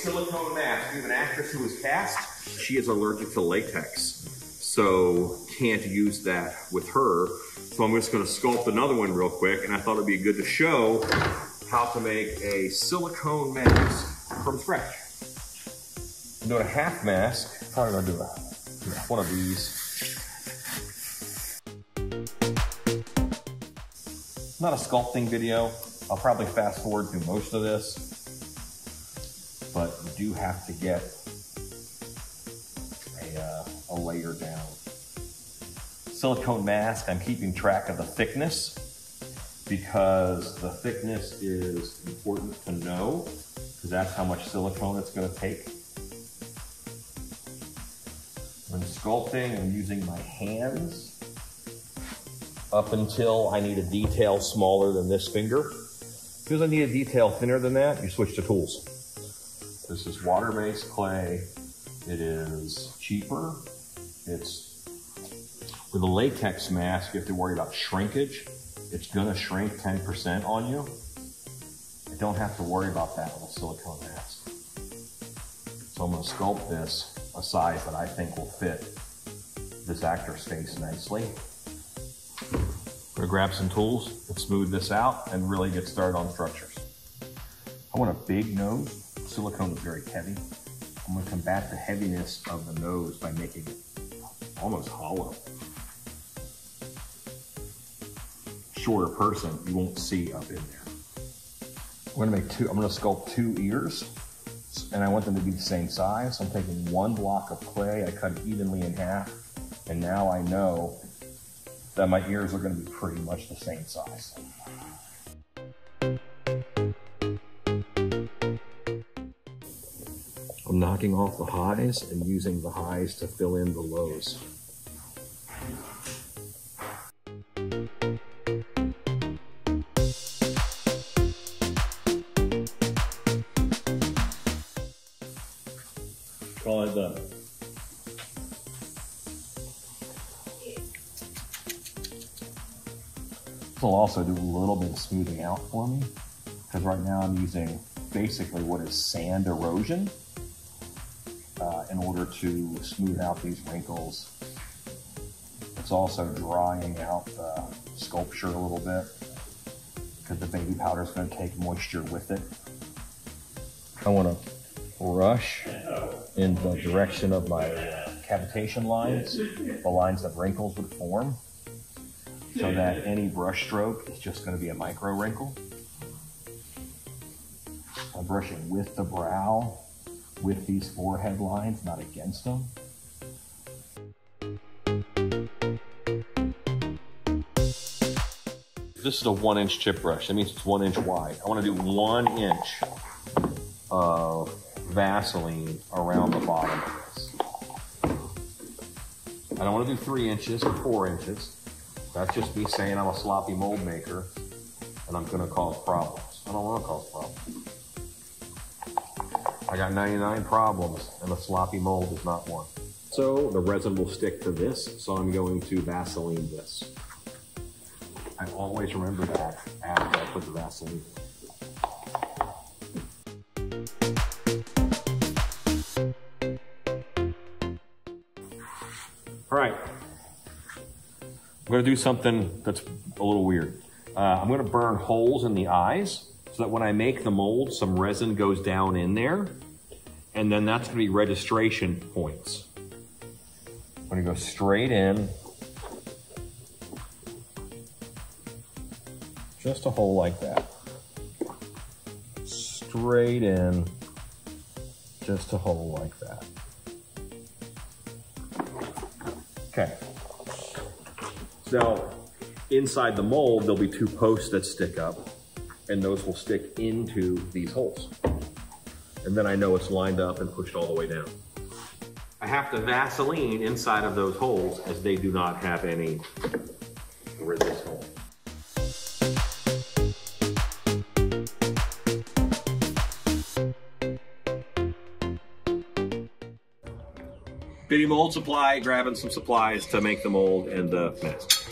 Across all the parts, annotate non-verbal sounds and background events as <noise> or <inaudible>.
silicone mask. We have an actress who was cast. She is allergic to latex, so can't use that with her. So I'm just gonna sculpt another one real quick, and I thought it'd be good to show how to make a silicone mask from scratch. I'm doing a half mask. Probably gonna do a, one of these. Not a sculpting video. I'll probably fast forward through most of this, but you do have to get a, uh, a layer down. Silicone mask, I'm keeping track of the thickness because the thickness is important to know because that's how much silicone it's going to take. When sculpting, I'm using my hands up until I need a detail smaller than this finger. As I need a detail thinner than that, you switch to tools. This is water-based clay. It is cheaper. It's with a latex mask, you have to worry about shrinkage. It's gonna shrink 10% on you. I don't have to worry about that with a silicone mask. So I'm gonna sculpt this a size that I think will fit this actor's face nicely. We're gonna grab some tools and smooth this out and really get started on structures. I want a big nose. Silicone is very heavy. I'm gonna combat the heaviness of the nose by making it almost hollow. Shorter person, you won't see up in there. I'm gonna make two, I'm gonna sculpt two ears and I want them to be the same size. So I'm taking one block of clay, I cut it evenly in half, and now I know that my ears are going to be pretty much the same size. Knocking off the highs and using the highs to fill in the lows. Call it done. This will also do a little bit of smoothing out for me because right now I'm using basically what is sand erosion in order to smooth out these wrinkles. It's also drying out the sculpture a little bit because the baby powder is going to take moisture with it. I want to brush in the direction of my cavitation lines, the lines that wrinkles would form so that any brush stroke is just going to be a micro wrinkle. I'm brushing with the brow, with these four headlines, not against them. This is a one inch chip brush. That means it's one inch wide. I want to do one inch of Vaseline around the bottom of this. I don't want to do three inches or four inches. That's just me saying I'm a sloppy mold maker and I'm going to cause problems. I don't want to cause problems. I got 99 problems and a sloppy mold is not one. So the resin will stick to this, so I'm going to Vaseline this. I always remember that after I put the Vaseline All right, I'm gonna do something that's a little weird. Uh, I'm gonna burn holes in the eyes so that when I make the mold, some resin goes down in there, and then that's gonna be registration points. I'm gonna go straight in. Just a hole like that. Straight in, just a hole like that. Okay. So inside the mold, there'll be two posts that stick up and those will stick into these holes. And then I know it's lined up and pushed all the way down. I have to Vaseline inside of those holes as they do not have any resistance. Bitty mold supply, grabbing some supplies to make the mold and the mask.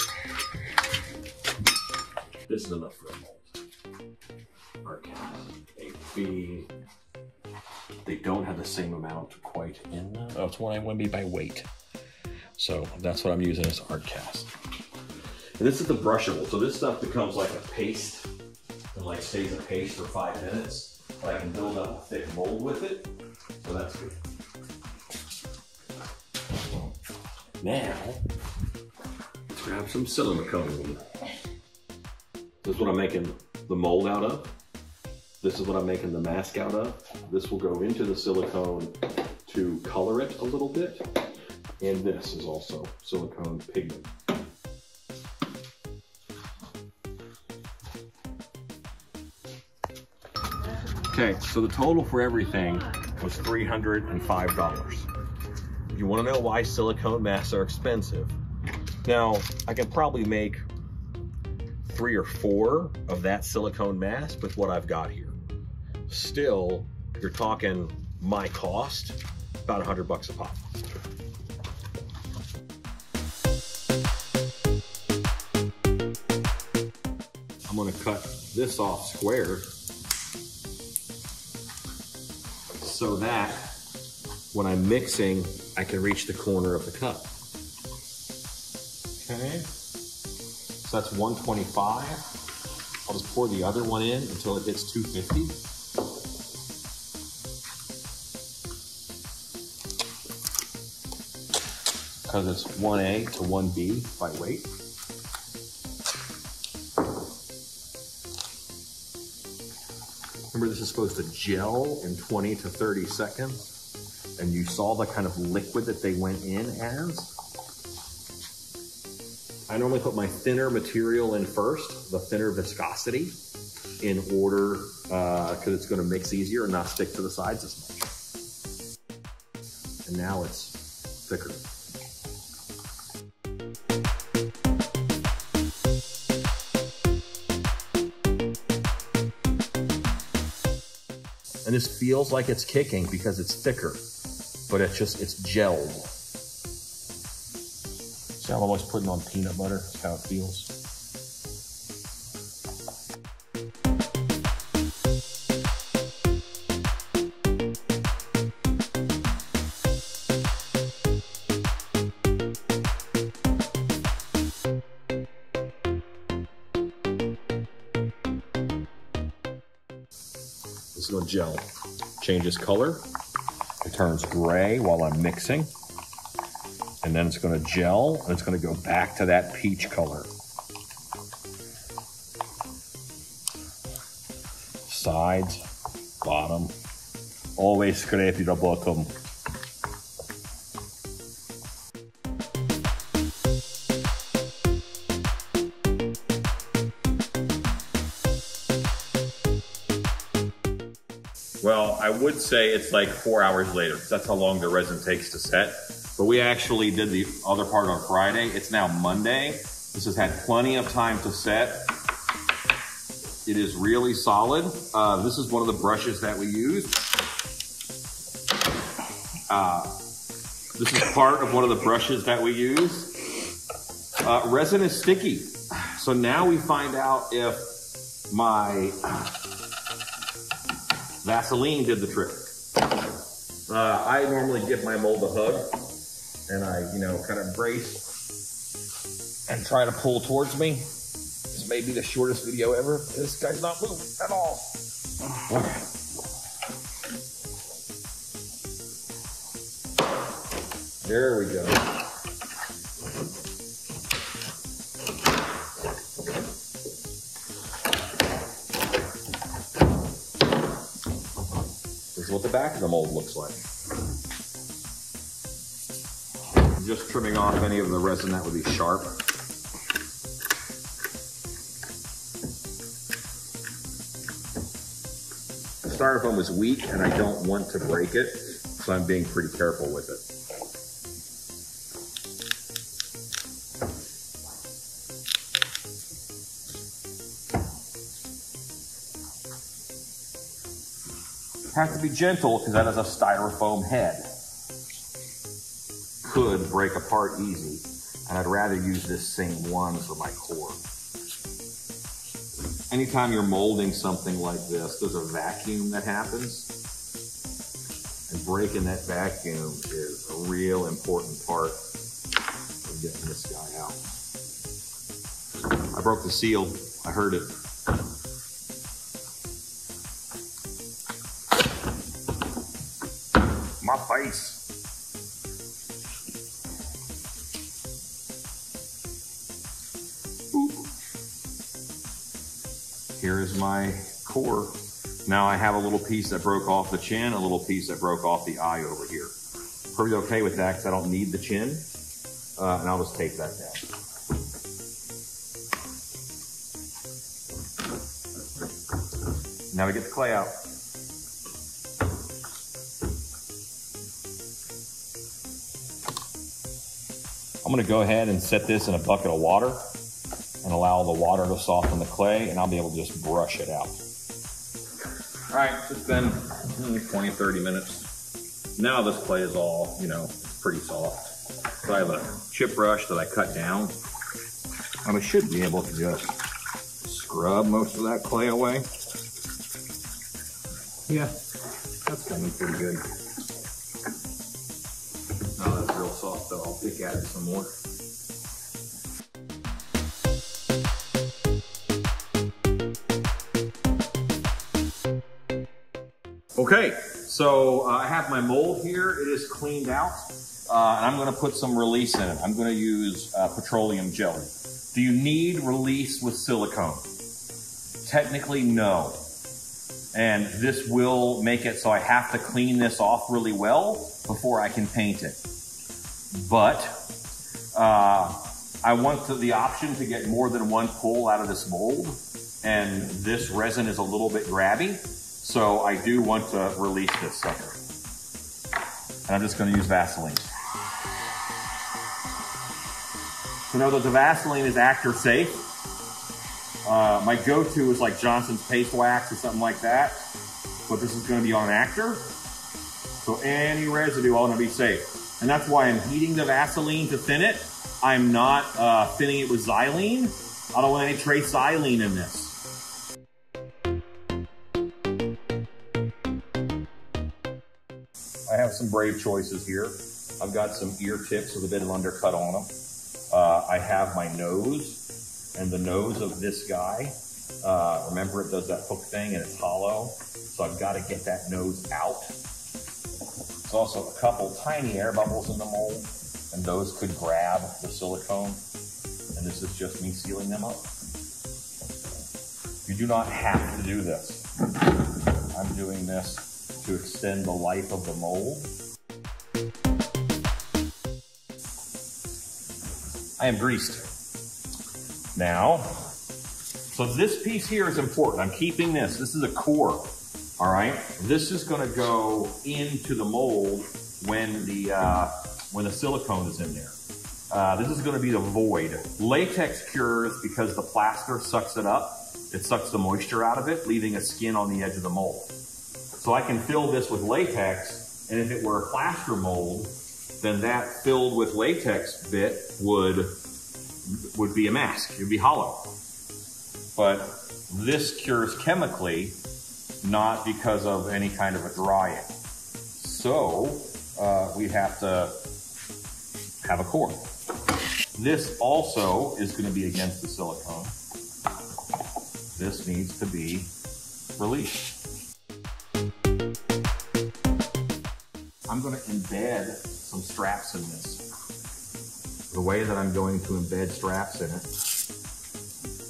This is enough for a mold. Arcana, AP. they don't have the same amount quite in them. Oh, it's one I want to be by weight. So that's what I'm using as art cast. And this is the brushable. So this stuff becomes like a paste and like stays a paste for five minutes. But I can build up a thick mold with it. So that's good. Now, let's grab some silicone. This is what I'm making the mold out of. This is what I'm making the mask out of. This will go into the silicone to color it a little bit. And this is also silicone pigment. Okay, so the total for everything was $305. If you wanna know why silicone masks are expensive? Now, I can probably make three or four of that silicone mask with what I've got here. Still, you're talking my cost, about a hundred bucks a pop. I'm gonna cut this off square so that when I'm mixing, I can reach the corner of the cup. Okay, so that's 125. I'll just pour the other one in until it hits 250. Because it's 1A to 1B by weight. Remember, this is supposed to gel in 20 to 30 seconds. And you saw the kind of liquid that they went in as. I normally put my thinner material in first, the thinner viscosity, in order, because uh, it's gonna mix easier and not stick to the sides as much. And now it's thicker. And this feels like it's kicking because it's thicker, but it's just, it's gelled. See I'm putting on peanut butter? That's how it feels. Gonna gel. Changes color. It turns gray while I'm mixing. And then it's gonna gel and it's gonna go back to that peach color. Sides, bottom. Always scrape the bottom. Would say it's like four hours later. That's how long the resin takes to set. But we actually did the other part on Friday. It's now Monday. This has had plenty of time to set. It is really solid. Uh, this is one of the brushes that we use. Uh, this is part of one of the brushes that we use. Uh, resin is sticky. So now we find out if my Vaseline did the trick. Uh, I normally give my mold a hug and I, you know, kind of brace and try to pull towards me. This may be the shortest video ever. This guy's not moving at all. Okay. There we go. What the back of the mold looks like. Just trimming off any of the resin that would be sharp. The styrofoam is weak and I don't want to break it, so I'm being pretty careful with it. Have to be gentle because that has a styrofoam head. Could break apart easy, and I'd rather use this same one for my core. Anytime you're molding something like this, there's a vacuum that happens. And breaking that vacuum is a real important part of getting this guy out. I broke the seal. I heard it. Here is my core. Now I have a little piece that broke off the chin, a little piece that broke off the eye over here. Pretty okay with that because I don't need the chin. Uh, and I'll just tape that down. Now we get the clay out. I'm gonna go ahead and set this in a bucket of water and allow the water to soften the clay and I'll be able to just brush it out. All right, it's been hmm, 20, 30 minutes. Now this clay is all, you know, pretty soft. So I have a chip brush that I cut down and I should be able to just scrub most of that clay away. Yeah, that's coming pretty good. Pick at it some more. Okay, so uh, I have my mold here. It is cleaned out. Uh, and I'm going to put some release in it. I'm going to use uh, petroleum jelly. Do you need release with silicone? Technically, no. And this will make it so I have to clean this off really well before I can paint it. But uh, I want the, option to get more than one pull out of this mold. And this resin is a little bit grabby. So I do want to release this sucker. And I'm just going to use Vaseline. So know that the Vaseline is actor safe. Uh, my go-to is like Johnson's Paste Wax or something like that. But this is going to be on actor. So any residue all to be safe. And that's why I'm heating the Vaseline to thin it. I'm not uh, thinning it with xylene. I don't want any trace xylene in this. I have some brave choices here. I've got some ear tips with a bit of undercut on them. Uh, I have my nose and the nose of this guy. Uh, remember it does that hook thing and it's hollow. So I've got to get that nose out. There's also a couple tiny air bubbles in the mold and those could grab the silicone. And this is just me sealing them up. You do not have to do this. I'm doing this to extend the life of the mold. I am greased. Now, so this piece here is important. I'm keeping this. This is a core, all right? This is gonna go into the mold when the, uh, when the silicone is in there. Uh, this is gonna be the void. Latex cures because the plaster sucks it up. It sucks the moisture out of it, leaving a skin on the edge of the mold. So I can fill this with latex, and if it were a plaster mold, then that filled with latex bit would, would be a mask. It would be hollow. But this cures chemically, not because of any kind of a drying. So uh, we have to have a core. This also is going to be against the silicone. This needs to be released. I'm going to embed some straps in this. The way that I'm going to embed straps in it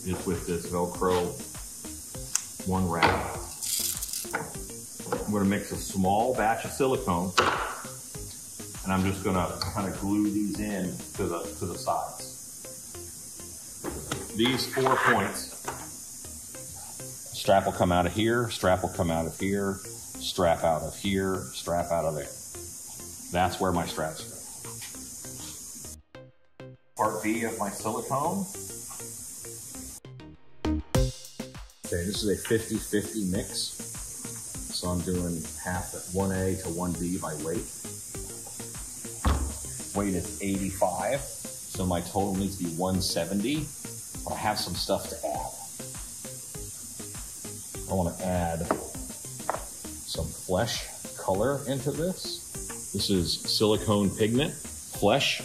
is with this Velcro one wrap. I'm to mix a small batch of silicone and I'm just going to kind of glue these in to the, to the sides. These four points, strap will come out of here, strap will come out of here, strap out of here, strap out of there. That's where my straps go. Part B of my silicone. Okay, this is a 50-50 mix. So I'm doing half at 1A to 1B by weight. Weight is 85, so my total needs to be 170, but I have some stuff to add. I want to add some flesh color into this. This is silicone pigment, flesh.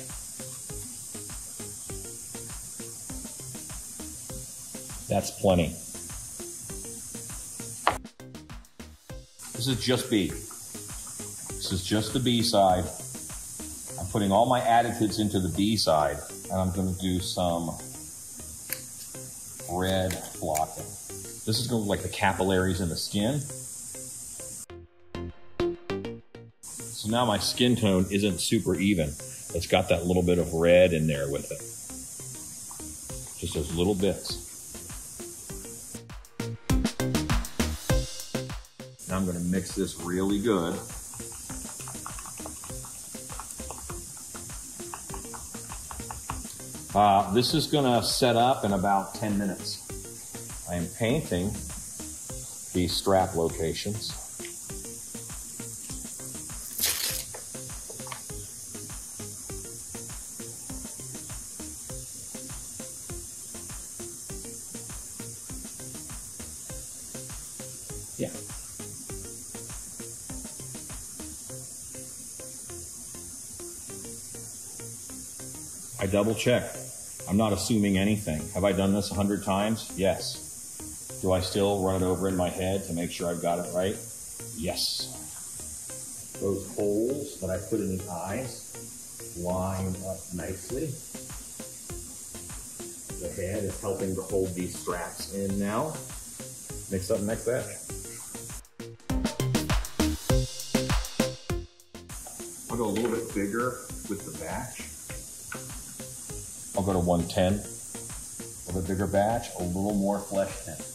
That's plenty. This is just B. This is just the B side. I'm putting all my additives into the B side, and I'm going to do some red flocking. This is going to look like the capillaries in the skin. So now my skin tone isn't super even. It's got that little bit of red in there with it. Just those little bits. Mix this really good. Uh, this is going to set up in about 10 minutes. I am painting these strap locations. Yeah. I double check. I'm not assuming anything. Have I done this a hundred times? Yes. Do I still run it over in my head to make sure I've got it right? Yes. Those holes that I put in the eyes line up nicely. The head is helping to hold these straps in now. Mix up the next batch. I'll go a little bit bigger with the batch. I'll go to 110. A bigger batch, a little more flesh tint.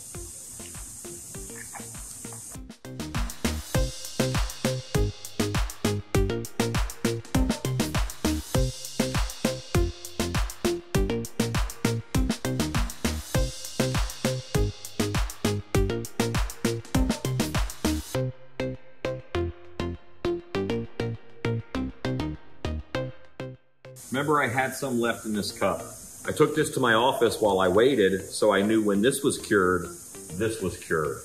I had some left in this cup. I took this to my office while I waited, so I knew when this was cured, this was cured.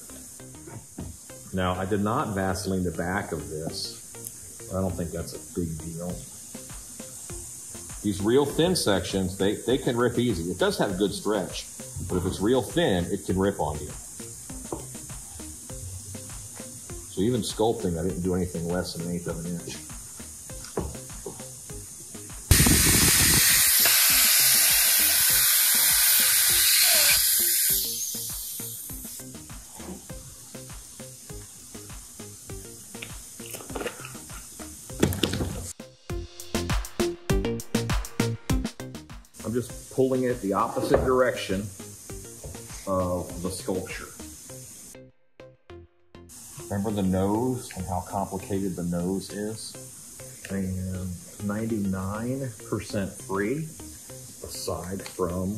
Now, I did not Vaseline the back of this. I don't think that's a big deal. These real thin sections, they, they can rip easy. It does have good stretch, but if it's real thin, it can rip on you. So even sculpting, I didn't do anything less than an eighth of an inch. It the opposite direction of the sculpture. Remember the nose and how complicated the nose is? And 99% free aside from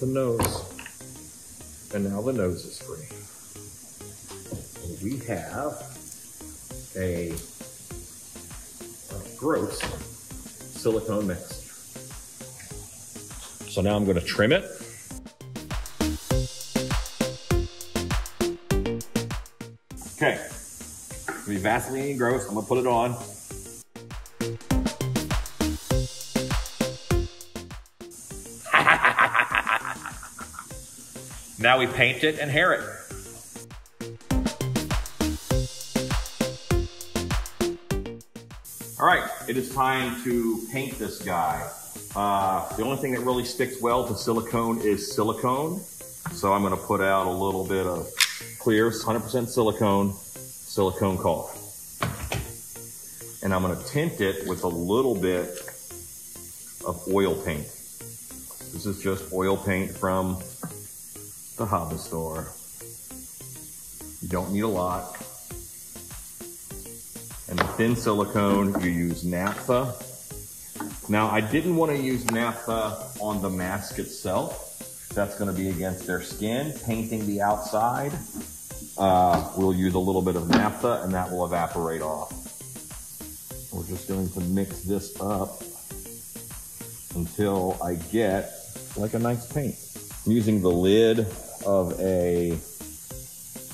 the nose. And now the nose is free. And we have a, a gross silicone mix. So now I'm going to trim it. Okay. Be Vaseline gross. I'm going to put it on. <laughs> now we paint it and hair it. All right, it is time to paint this guy. Uh, the only thing that really sticks well to silicone is silicone. So I'm gonna put out a little bit of clear, 100% silicone, silicone caulk. And I'm gonna tint it with a little bit of oil paint. This is just oil paint from the hobby store. You don't need a lot. And the thin silicone, you use naphtha now, I didn't want to use naphtha on the mask itself. That's going to be against their skin. Painting the outside, uh, we'll use a little bit of naphtha and that will evaporate off. We're just going to mix this up until I get like a nice paint. I'm using the lid of a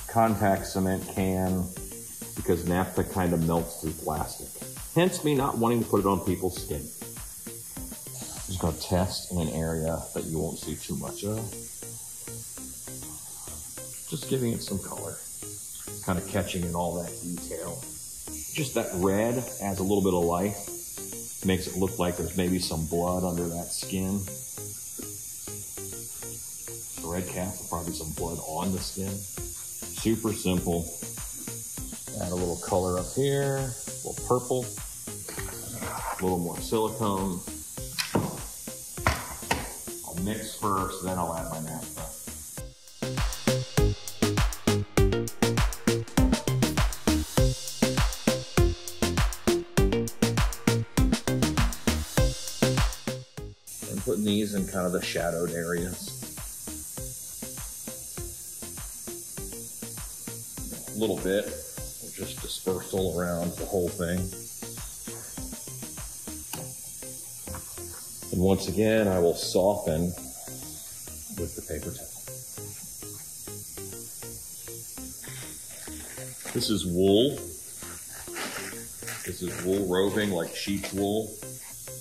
contact cement can because naphtha kind of melts through plastic. Hence me not wanting to put it on people's skin. Test in an area that you won't see too much of. Just giving it some color. Kind of catching in all that detail. Just that red adds a little bit of life. Makes it look like there's maybe some blood under that skin. The red cap probably some blood on the skin. Super simple. Add a little color up here, a little purple, a little more silicone. Mix first, then I'll add my naphtha. I'm putting these in kind of the shadowed areas. A little bit, just dispersal around the whole thing. And once again, I will soften with the paper towel. This is wool. This is wool roving like sheep's wool.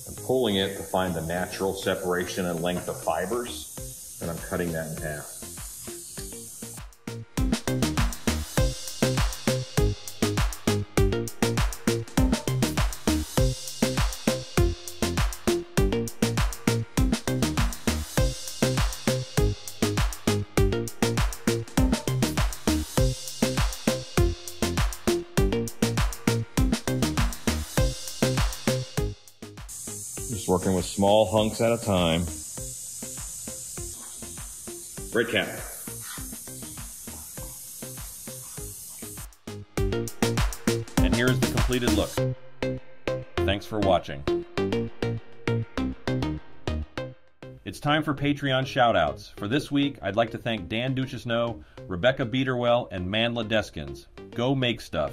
I'm pulling it to find the natural separation and length of fibers, and I'm cutting that in half. With small hunks at a time. Red cap. And here's the completed look. Thanks for watching. It's time for Patreon shoutouts. For this week, I'd like to thank Dan Duchesneau, Rebecca Beaterwell, and Manla Deskins. Go make stuff.